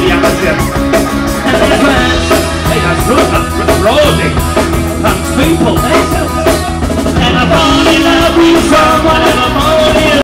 And this man, they are rooted, rooted, and people,